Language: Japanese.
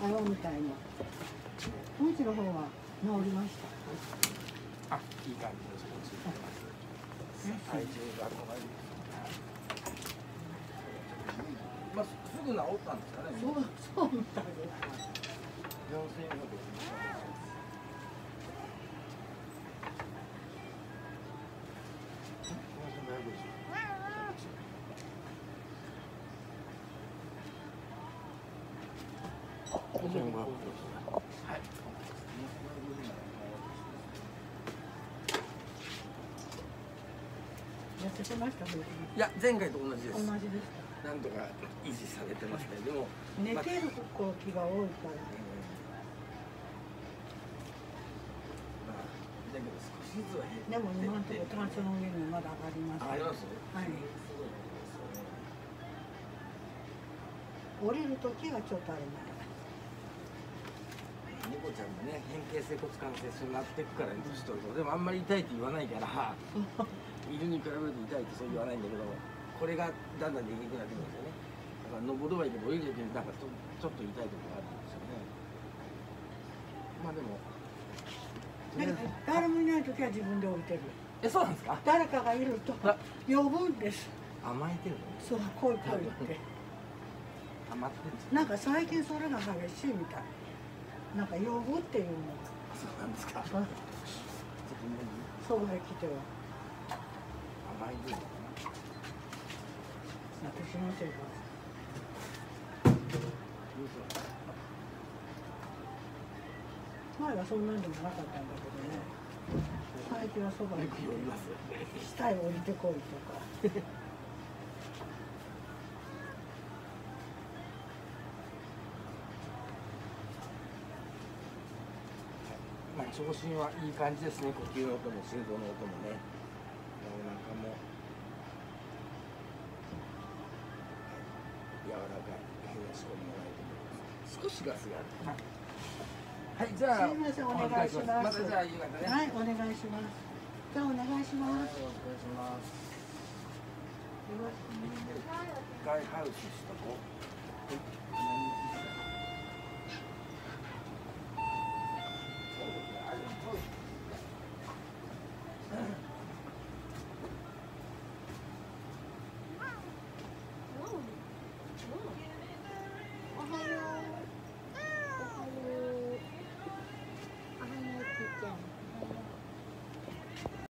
泡みたいな。うんちの方は治りました？あいい感じです。体重がまあすぐ治ったんですかね。そうそう。みたいですの時はい。痩せてましたねいや前回と同じです。同じですかなんとか維持されてますね。でも、寝ている動きが多いからまあだけど少しずつは減ってでも今のところタンスの上にまだ上がりますあります。はい降りる時がちょっとあれな猫ちゃんもね変形性骨関節症になってくからね年取ると。でもあんまり痛いって言わないから 犬に比べると痛いってそう言わないんだけどこれがだんだんできなくなってくるんですよね。だから登るはいいけど降りる時になんかちょちょっと痛いところがあるんですよね。まあでも誰もいない時は自分で降りてる。えそうなんですか？誰かがいるとあ呼ぶんです。甘えてるの？そうこいこいって。甘ってるんですなんか最近それが激しいみたいなんか呼ぶっていうのそうなんですかそうが。来ては甘いですね私のせいか前はそんなんでもなかったんだけどね最近はそばによく呼びます下へ降りてこいとかまあ、聴診はいい感じですね、呼吸の音も心臓の音もね。お腹も。柔らかい、東込みがないと思います。少しガスがある。はい、じゃあ、すいませんお願いしますまたじゃあ、夕方ね。はいお願いしますじゃあお願いしまはい、すお疲れ様です。一回ハウスしとこう。はい